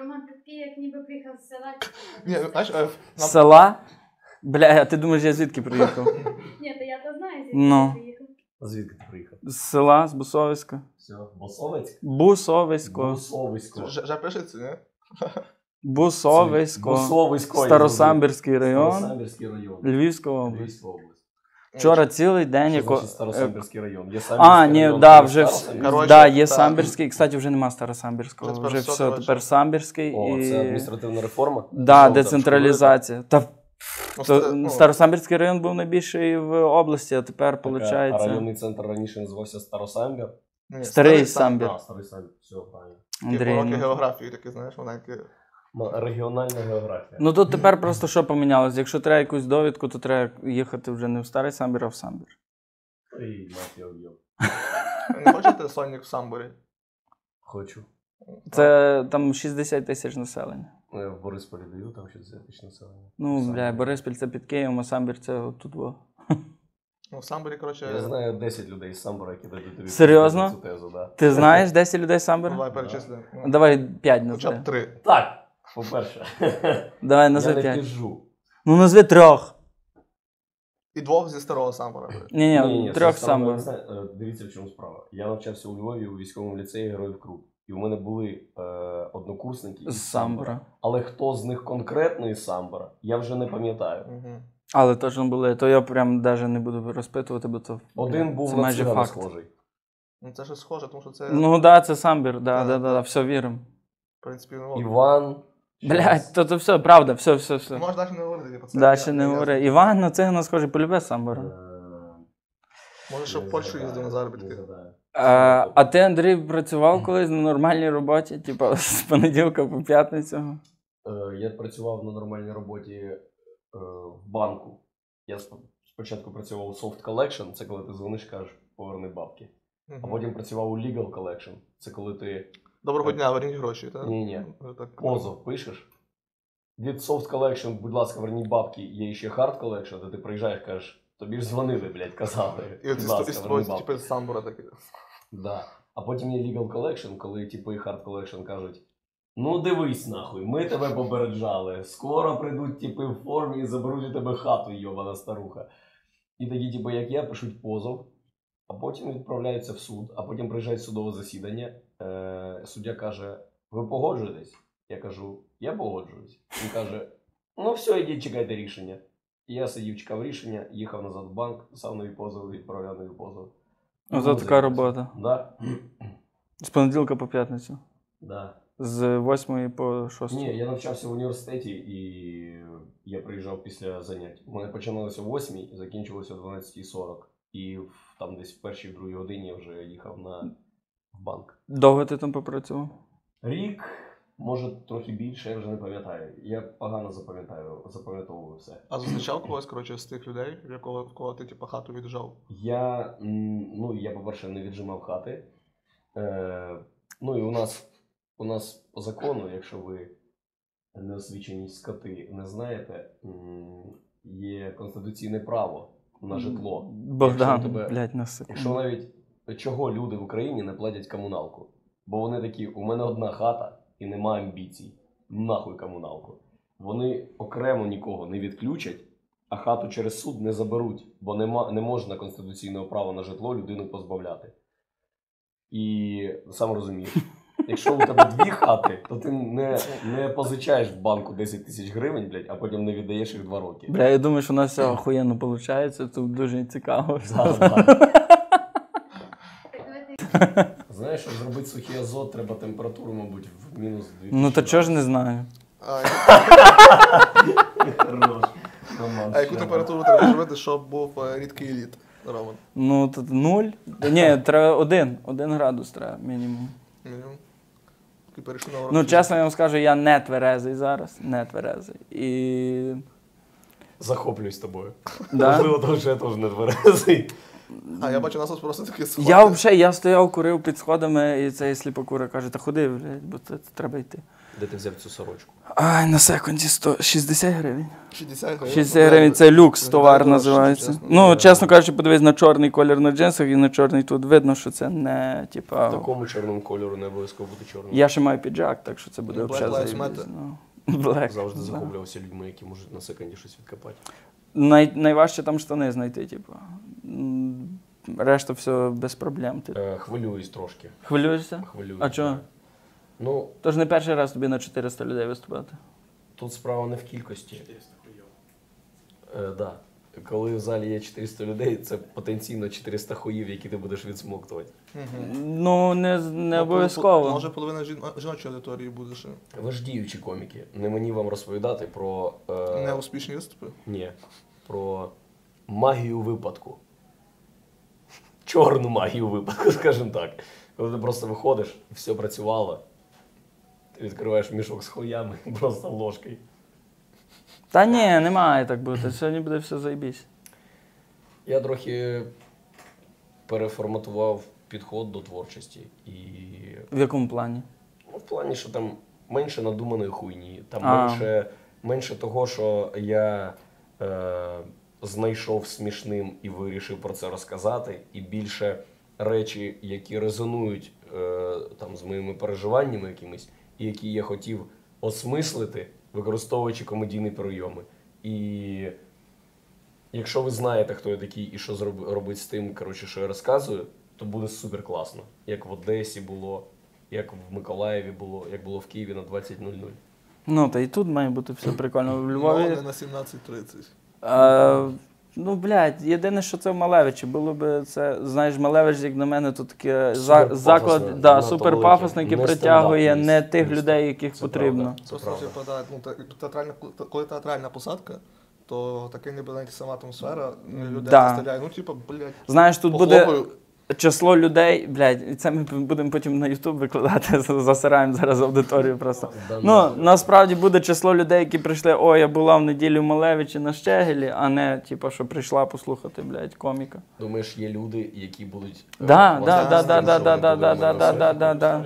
Роман такий, як ніби приїхав з села. Ні, знаєш, е, З нам- села? Бля, а ти думаєш, я звідки приїхав? Ні, то я то знаю, звідки Ну. ти приїхав. А звідки ти приїхав? З села, з Бусовиська. Все, Босовець? Бусовисько. Бусовисько. Ж- Вже пишеться, ні? Бусовисько. Бусовисько. Старосамбірський район. Старосамбірський район. Львівська область. Львівська область. Вчора цілий день, Що яко... значить Старосамбірський район? Є А, ні, район, да, вже вс- Старосамбірський. Да, є так. самбірський. Кстати, вже нема старосамбірського. Вже тепер Вже все, все, тепер самбірський О, і. це адміністративна реформа? Да, Що, децентралізація. Та то, ну, Старосамбірський район був найбільший в області, а тепер виходить. А районний центр раніше називався Старосамбір? ні, Старий сам- самбір. А, старий самбір, все, правильно. Типу Андрій. уроки ну. географії такі, знаєш, маленькі. М- Регіональна географія. Ну тут тепер просто що помінялось? Якщо треба якусь довідку, то треба їхати вже не в старий самбір, а в самбір. Ой, мать. Не хочете Сонік в самбурі? Хочу. Це там 60 тисяч населення. Ну, я в Борисполі даю, там 60 тисяч населення. Ну, бля, Бориспіль це під Києвом, а самбір це тут. Во. Ну, в самбурі, коротше, Я знаю 10 людей з Самбора, які дадуть тобі Серйозно? цю тезу, да. Ти знаєш 10 людей з самбіра? давай перечислимо. Ну, Давай 5 Хоча б назви. три. Так, по-перше, Давай я назви не 5. піжу. Ну назви трьох. І двох зі старого самбура. Ні, ні, трьох саме, е, Дивіться, в чому справа. Я навчався у Львові у військовому ліцеї Героїв Крут. І в мене були е, однокурсники З із самбора. Але хто з них конкретно із Самбора, я вже не пам'ятаю. Угу. Але точно були, то я прям навіть не буду розпитувати, бо то Один був це на майже цигана факт. схожий. Ну це ж схоже, тому що це, Ну так, да, це самбір, да, Так, да, да, да, так. все віримо. в принципі, ну, Іван. Блять, то, то все, правда, все, все, все. Можеш далі не говорити, типу, це. Далі не говори. Іван на цигана схожий полюбе е, самбора. Може, ще в Польщу їздив на заробітки. А, а ти, Андрій, працював колись на нормальній роботі, типу з понеділка по п'ятницю? Е, Я працював на нормальній роботі е, в банку. Я спочатку працював у Soft Collection, це коли ти дзвониш, кажеш, поверни бабки. А потім працював у Legal Collection, це коли ти Доброго дня, верніть гроші, так? Ні-ні. Так. позов пишеш. Від Soft Collection, будь ласка, верніть бабки, є ще Hard Collection, де ти приїжджаєш, кажеш, тобі ж дзвонили, блядь, казали. І типу, з самбура такі. Да. А потім є Legal Collection, коли типу і Hard Collection кажуть: ну дивись нахуй, ми тебе попереджали. Скоро прийдуть типи в формі і заберуть у тебе хату, йобана старуха. І тоді, типу, як я, пишуть позов, а потім відправляються в суд, а потім приїжджає судове засідання. Е, суддя каже: Ви погоджуєтесь? Я кажу, я погоджуюсь. Він каже: ну все, ідіть, чекайте рішення. І я сидів, чекав рішення, їхав назад в банк, писав нові позови, відправляв нові позови. Ото така робота. Да. З понеділка по п'ятницю. Да. З 8 по 6. Ні, я навчався в університеті і я приїжджав після занять. У мене починалося о 8 і закінчилося о 12.40. І там десь в першій-другій годині я вже їхав на банк. Довго ти там попрацював? Рік, може трохи більше, я вже не пам'ятаю. Я погано запам'ятаю, запам'ятовую все. А зустрічав когось, коротше, з тих людей, в якого, в кого ти, типу, хату віджав? Я, ну, я, по-перше, не віджимав хати. Е, ну і у нас, у нас по закону, якщо ви неосвічені скоти не знаєте, є конституційне право на житло. Богдан, Якщо тебе- блядь. Якщо навіть чого люди в Україні не платять комуналку? Бо вони такі, у мене одна хата і нема амбіцій. Нахуй комуналку. Вони окремо нікого не відключать, а хату через суд не заберуть, бо нема, не можна конституційного права на житло людину позбавляти. І сам розумієш, якщо у тебе дві хати, то ти не, не позичаєш в банку 10 тисяч гривень, блядь, а потім не віддаєш їх два роки. Бля, я думаю, що у нас все охуєнно виходить, тут дуже цікаво. Да. Так Знаєш, щоб зробити сухий азот, треба температуру, мабуть, в мінус 2. Ну то чого ж не знаю. А, Хорош. Роман, а яку температуру треба зробити, щоб був е, рідкий лід, Роман? Ну, тут нуль. Ні, треба один. Один градус треба мінімум. Мінімум. Перейшов на урок Ну, чесно, я вам скажу, я не тверезий зараз. Не тверезий. І. Захоплююсь тобою. Да? Можливо, тому що я теж не тверезий. А я бачу, у нас тут просто такі сходи. Я взагалі я стояв, курив під сходами, і цей сліпокура каже, та ходи, блядь, бо це, це треба йти. Де ти взяв цю сорочку? Ай, на секунді 100, 60 гривень. 60 гривень. 60 гривень це люкс товар називається. дорожче, Ну, чесно. кажучи, подивись на чорний колір на джинсах і на чорний тут видно, що це не В типа. такому чорному кольору не обов'язково бути чорним. Я ще маю піджак, так що це буде Ну, взагалі. Заєбісь, Matter. ну. Black. Завжди захоплювався людьми, які можуть на секунді щось відкопати. Най, найважче там штани знайти, типу. Решта все без проблем. Ти Е, хвилююсь трошки. хвилюєшся? Хвилююсь. А чого? Ну, Тож не перший раз тобі на 400 людей виступати. тут справа не в кількості. 400 Е, да. Коли в залі є 400 людей, це потенційно 400 хуїв, які ти будеш відсмоктувати. Ну, не, не Ну, обов'язково. Може, половина жін... жіночої аудиторії буде ще. Ви ж діючі коміки. Не мені вам розповідати про. Е... Неуспішні виступи. Ні. Про магію випадку. Чорну магію випадку, скажімо так. Коли ти просто виходиш все працювало. Ти відкриваєш мішок з хуями просто ложкою. Та ні, не має так бути. Сьогодні буде все заєбісь. Я трохи переформатував підход до творчості. І В якому плані? ну, в плані, що там менше надуманої хуйні, там А. менше, менше того, що я е, знайшов смішним і вирішив про це розказати, і більше речі, які резонують е, там, з моїми переживаннями якимись, і які я хотів осмислити, використовуючи комедійні прийоми. І якщо ви знаєте, хто я такий і що зроб- робить з тим, коротше, що я розказую, то буде супер класно. Як в Одесі було, як в Миколаєві було, як було в Києві на 20.00. Ну, та і тут має бути все прикольно. В Ну, Львові. не на 17.30. Е, ну, блядь, єдине, що це в Малевичі. Було би це, знаєш, Малевич, як на мене, то таке за, Суперпафосне, заклад, да, надто супер велике. пафосне, Не притягує не не тих людей, яких потрібно. правда. Це Просто правда. да, ну, театральна, коли театральна посадка, то таке ніби навіть сама атмосфера людей Да. заставляє. Ну, типу, блядь, Знаєш, тут буде похлопаю. Число людей, блядь, це ми будемо потім на Ютуб викладати, засираємо зараз аудиторію просто. Ну, насправді буде число людей, які прийшли, о, я була в неділю в Малевичі на Щегелі, а не, типу, що прийшла послухати, блядь, коміка. Думаєш, є люди, які будуть. е, Да, вас да, да, з да, да, що да, да, да, да, да, да, да, да.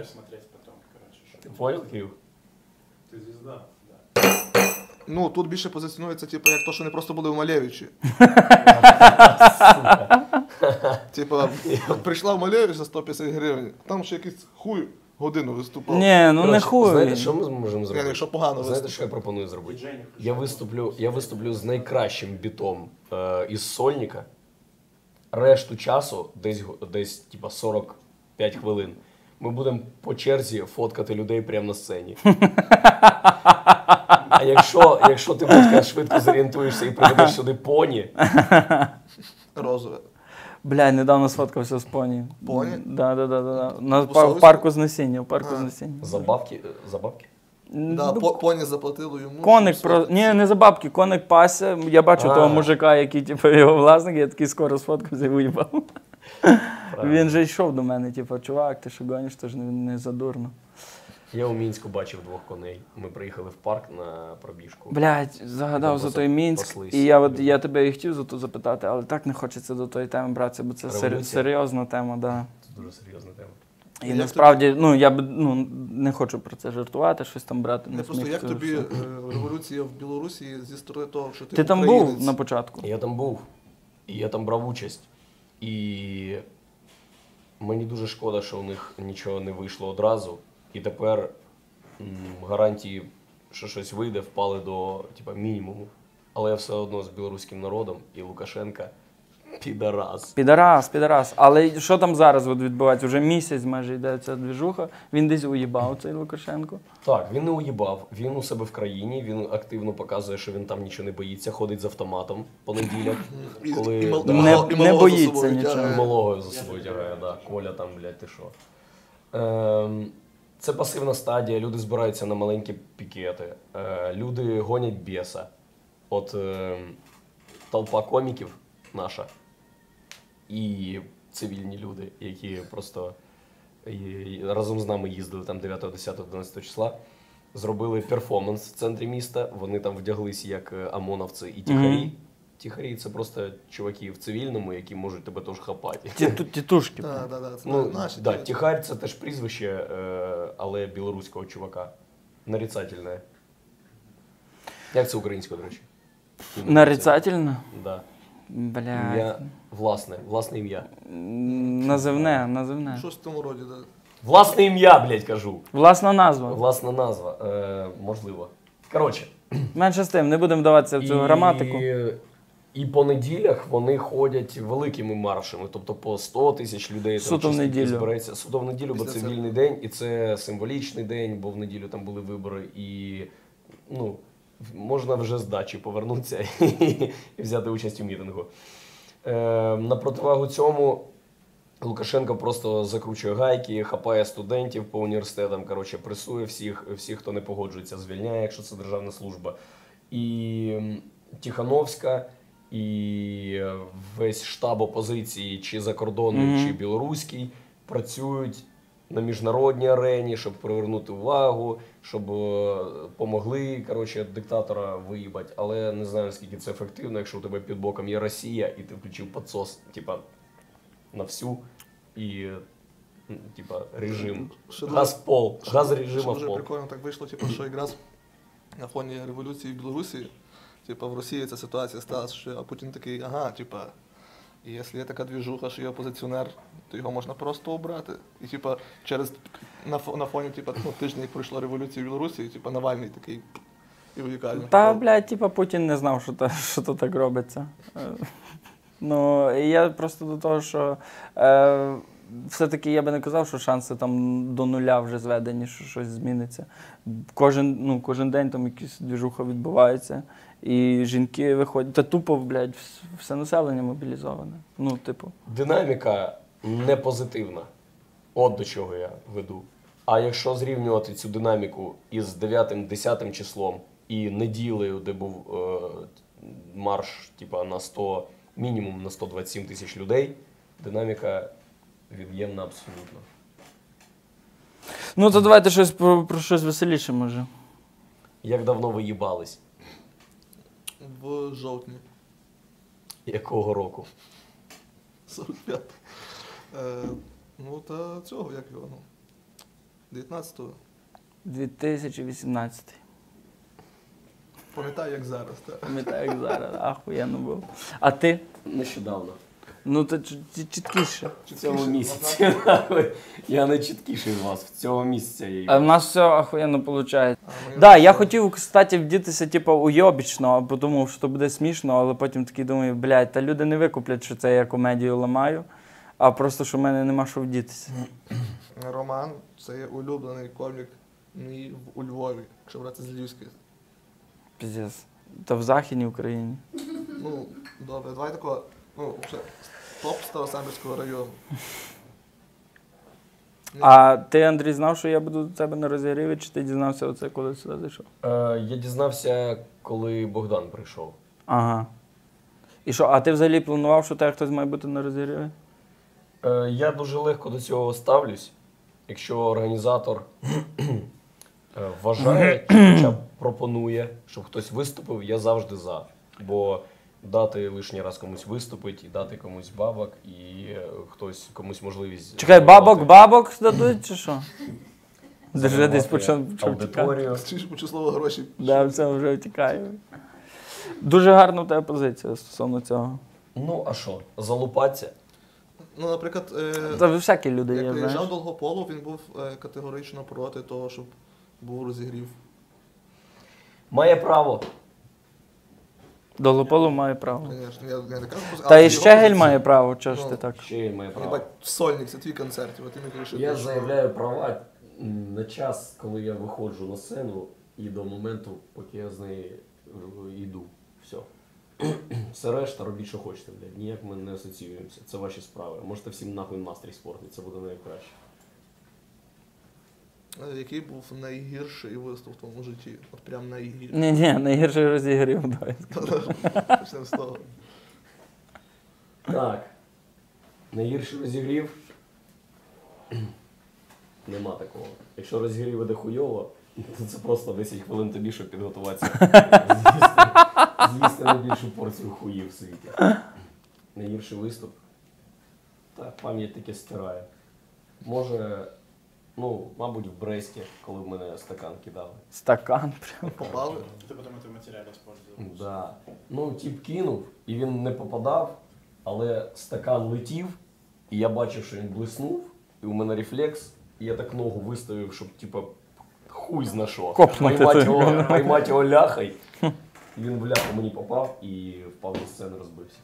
Ти понял, Кирил? Ну, тут більше позиціонується, типу, як то, що не просто були в Малевичі. Типу, прийшла в Малевич за 150 гривень, там ще якийсь хуй годину виступав. Ні, ну не Коротше, хуй. Знаєте, що ми можемо зробити? якщо погано Знаєте, що я пропоную зробити? Я виступлю, я виступлю з найкращим бітом е, із сольника. Решту часу, десь, го- десь типа 45 хвилин, ми будемо по черзі фоткати людей прямо на сцені. А якщо, якщо ти Бодька, швидко зорієнтуєшся і приведеш сюди поні, Розове. Бля, недавно сфоткався з поні. Поні? Да, да, да, да, да. На В пар- парку знесіння, в парку А. знесіння. забавки, е, забавки. Да, Ну, по- поні заплатили йому. Коник про. Ні, не за бабки, коник пася. Я бачу А. того мужика, який, типу, його власник, я такий скоро сфоткався і уїбав. Він же йшов до мене, типу, чувак, ти що гониш, то ж не, не задурно. Я у Мінську бачив двох коней. Ми приїхали в парк на пробіжку. Блять, загадав за той Мінськ, паслись і я, от, я тебе і хотів за то запитати, але так не хочеться до тої теми братися, бо це сер- Революція? серйозна тема, да. Це дуже серйозна тема. І Як насправді, ну я б ну, не хочу про це жартувати, щось там брати. Не на просто як тобі все. е, революція в Білорусі зі сторони того, що ти, Ти там українець. був на початку? Я там був, і я там брав участь. І мені дуже шкода, що у них нічого не вийшло одразу. І тепер гарантії, що щось вийде, впали до типа, мінімуму. Але я все одно з білоруським народом і Лукашенка підарас. Підарас, підарас. Але що там зараз відбувається? Вже місяць майже йде ця двіжуха. Він десь уїбав цей Лукашенко. Так, він не уїбав. Він у себе в країні, він активно показує, що він там нічого не боїться, ходить з автоматом по неділях. І- Коли і да, Не- і не боїться нічого. тягає. Малого за собою тягає, да. Коля там, блядь, ти що. Ем, це пасивна стадія, люди збираються на маленькі пікети, е, люди гонять біса. От ем, толпа коміків наша і цивільні люди, які просто і разом з нами їздили там 9, 10, 11 числа. Зробили перформанс в центрі міста. Вони там вдяглися як е, ОМОНовці і тихарі. Мгм. Тихарі це просто чуваки в цивільному, які можуть тебе теж хапати. Тіту- Тітушки. Так, так, так. Це Ну, наші. да, ті- Тихарь це теж прізвище, е, але білоруського чувака. Нарицательне. Як це українською, до речі? Ім'я Нарицательно? Да. Блядь. Ім'я власне, власне ім'я. Називне, називне. Щось в тому роді, так. Власне ім'я, блядь, кажу. Власна назва. Власна назва. Е, можливо. Коротше. Менше з тим, не будемо вдаватися в цю граматику. І по неділях вони ходять великими маршами, тобто по 100 тисяч людей. там, Суто в неділю. Збирається суто в неділю, бо це вільний день, і це символічний день, бо в неділю там були вибори, і ну, можна вже з дачі повернутися і взяти участь у мітингу. Е, на противагу цьому. Лукашенко просто закручує гайки, хапає студентів по університетам, коротше, пресує всіх, всіх, хто не погоджується, звільняє, якщо це державна служба. І Тихановська, і е, весь штаб опозиції, чи закордонний, Мгм. чи білоруський, працюють на міжнародній арені, щоб привернути увагу, щоб е, помогли коротше, диктатора виїбати. Але не знаю, наскільки це ефективно, якщо у тебе під боком є Росія, і ти включив підсос, типа, на всю, і типа, режим. Ще Газ в пол, газ режима в Дуже пол. прикольно так вийшло, типу, що якраз на фоні революції в Білорусі, типу, в Росії ця ситуація сталася, що Путін такий, ага, типа, і якщо є така двіжуха, що є опозиціонер, то його можна просто обрати. І типа через на, на фоні типа, ну, тижня, як пройшла революція в Білорусі, типа Навальний такий і унікальний. Та, блядь, типа Путін не знав, що то, що то так робиться. Е, Ну, я просто до того, що е, все-таки я би не казав, що шанси там до нуля вже зведені, що щось зміниться. Кожен, ну, кожен день там якісь двіжуха відбувається. І жінки виходять. Та тупо, блядь, все населення мобілізоване. Ну, типу. Динаміка не позитивна. От до чого я веду. А якщо зрівнювати цю динаміку із 9-10 числом і неділею, де був е, марш типа, на 100, мінімум на 127 тисяч людей, динаміка від'ємна абсолютно. Ну, то давайте щось про, про щось веселіше, може. Як давно ви їбались? В жовтні Якого року? 45. Е, ну, та цього, як його, ну, 19-го. 2018. Пам'ятаю, як зараз. Так. Пам'ятаю, як зараз. Ахуєнно було. А ти? Нещодавно. Ну, то чіт- чіт- чіткіше. В цьому місяці. Я не чіткіший з вас. В цьому місяці я А в нас все ахуєнно виходить. Да, я хотів, кстати, вдітися, типу, уйобічно, а подумав, що буде смішно, але потім такий думаю, блядь, та люди не викуплять, що це я комедію ламаю, а просто що в мене нема що вдітися. Роман це є улюблений комік мій у Львові, якщо брати з Львівської. Піздець. Та в Західній Україні. Ну, добре, давай такого, ну, вже топ Старосамбірського району. А ти, Андрій, знав, що я буду до тебе на розігріві, чи ти дізнався оце, коли сюди зайшов? Е, я дізнався, коли Богдан прийшов. Ага. І що, а ти взагалі планував, що тебе хтось має бути на розігріві? Е, я дуже легко до цього ставлюсь. Якщо організатор е, вважає чи хоча б пропонує, щоб хтось виступив, я завжди за. Бо дати лишній раз комусь виступить, і дати комусь бабок, і е, хтось комусь можливість. Чекай, заробляти бабок, бабок дадуть, чи що? Вже десь почав почав тікати. аудиторію. Чи ж почу слово гроші? Да, все, вже втікаю. Дуже гарна в тебе позиція стосовно цього. Ну, а що, залупаться? Ну, наприклад, е, Та всякі люди як є, приїжджав знаєш. Долгополов, він був е, категорично проти того, щоб був розігрів. Має право. Долополу має право. Звісно, я, я не кажу, Та і його Щегель має право, чого ж Ну, ти так? Ще має право. Єбать, сольник, це твій концерт, от ти не кажеш, що Я ти- заявляю права м, на час, коли я виходжу на сцену, і до моменту, поки я з неї е, йду. Все. Все решта, робіть, що хочете, блядь. Ніяк ми не асоціюємося. Це ваші справи. Можете всім нахуй настрій спортити, це буде найкраще. Е, Який був найгірший виступ в твоєму житті? От прям найгірший. Ні, ні, найгірший розігрів. давай. Почнемо з того. Так. Найгірший розігрів. Нема такого. Якщо розігрів іде хуйово, то це просто 10 хвилин тобі, щоб підготуватися. з'їсти найбільшу порцію хуїв в світі. Найгірший виступ. Та пам'ять таке стирає. Може, ну, мабуть, в Бресті, коли в мене стакан кидали. Стакан прям. Попали? Ты потом это в материале использовал. Да. Ну, тип кинув, і він не попадав, але стакан летів, і я бачив, що він блиснув, і у мене рефлекс, і я так ногу виставив, щоб, типа, хуй зна що. Копнути Поймати його, поймати його ляхай. І він в ляху мені попав і впав на сцену, розбився.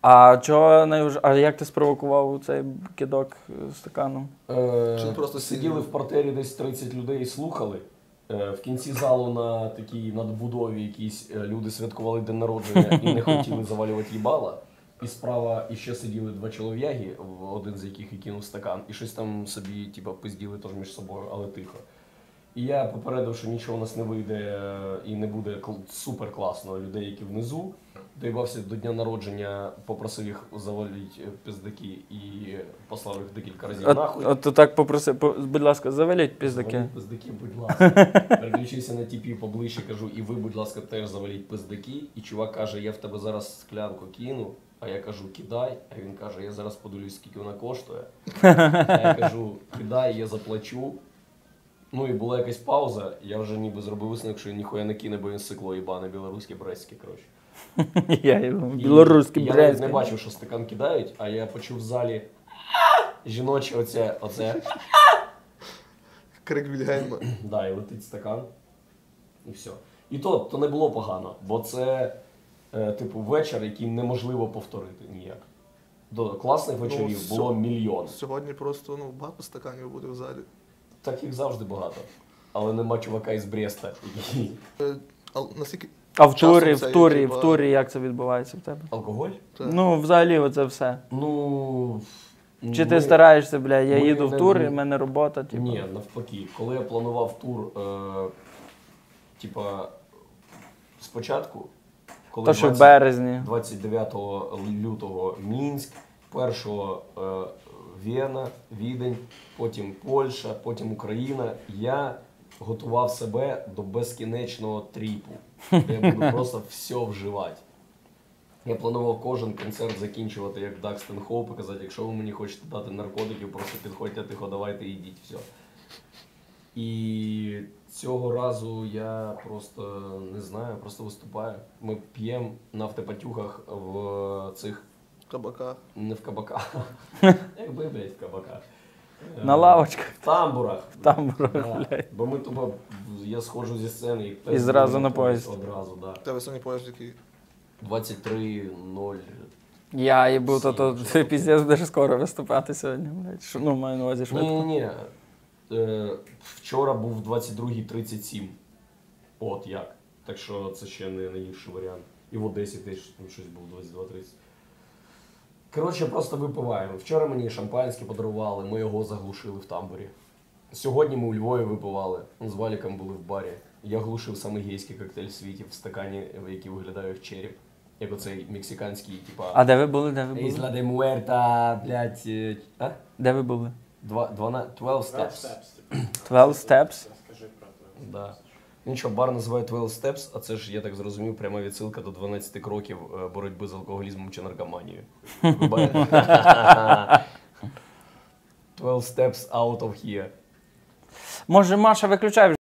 А чого не вже- А як ти спровокував цей кидок е, стаканом? Е, Чи просто сиділи в партері десь 30 людей і слухали. Е, в кінці залу на такій надбудові якісь е, люди святкували день народження і не хотіли завалювати їбала. І справа іще сиділи два чолов'яги, один з яких і кинув стакан, і щось там собі, типа, пизділи теж між собою, але тихо. І я попередив, що нічого у нас не вийде е, і не буде супер класно людей, які внизу. Доїбався до дня народження, попросив їх завалити пиздаки і послав їх декілька разів От, нахуй. от то так попроси, по- будь ласка, заваліть піздаки. Заваліть пиздаки, будь ласка. Переключився на тіпі поближче, кажу, і ви, будь ласка, теж заваліть пиздаки. І чувак каже, я в тебе зараз склянку кину. А я кажу, кидай. А він каже, я зараз подивлюсь, скільки вона коштує. А я кажу, кидай, я заплачу. Ну і була якась пауза, я вже ніби зробив висновок, що ніхуя не кине, бо він сикло їбане білоруське, брестське, коротше. Я його І Я навіть не бачив, що стакан кидають, а я почув в залі жіноче оце, оце. Крик Вільгельма. Да, і летить стакан. І все. І то, то не було погано, бо це, е, типу, вечір, який неможливо повторити ніяк. До класних вечорів все. було мільйон. Сьогодні просто ну, багато стаканів буде в залі. Так їх завжди багато. Але нема чувака із Бреста. Е, А наскільки А в турі, в турі, в турі як це відбувається в тебе? Алкоголь? Ну, взагалі, оце все. Ну. Чи ти ми- стараєшся, бля, я їду в тур, і в мене робота, типу. Ні, навпаки. Коли я планував тур, е, типа, спочатку, коли То, що в березні. 29 лютого Мінськ, 1 е, Вена, Відень, потім Польща, потім Україна. Я готував себе до безкінечного тріпу. де Я буду просто все вживати. Я планував кожен концерт закінчувати як Дакстен Хоуп і казати, якщо ви мені хочете дати наркотиків, просто підходьте тихо, давайте і йдіть, все. І цього разу я просто не знаю, просто виступаю. Ми п'ємо на автопатюхах в цих кабака. не в кабаках. Якби, блядь, в кабаках. На Е, лавочках, В тамбурах. там, Да. блядь. Бо ми тупо, я сходжу зі сцени і, І зразу на поїзд. Одразу, да. Тебе сьогодні поїзд який? 23.0. Я їбу, то, то Всі, ти піздець будеш скоро виступати сьогодні, блядь. Що, ну, маю на увазі Ні, швидко. ні, ні. Е, вчора був 22.37. От як. Так що це ще не найгірший варіант. І в Одесі теж там щось було 22.30. Коротше, просто випиваємо. Вчора мені шампанське подарували, ми його заглушили в тамбурі. Сьогодні ми у Львові випивали. З Валіком були в барі. Я глушив самий гейський коктейль в світі в стакані, який виглядає як череп. Як оцей мексиканський, типа. А де ви були? Де ви Ісла були? де Муерта, блядь. е, А? Де ви були? Два, 12, 12 steps. steps, 12 steps? Скажи про Twelve Да. Він що, бар називає 12 Steps, а це ж, я так зрозумів, пряма відсилка до 12 кроків е, боротьби з алкоголізмом чи наркоманією. 12 Steps out of here. Може, Маша, виключай вже.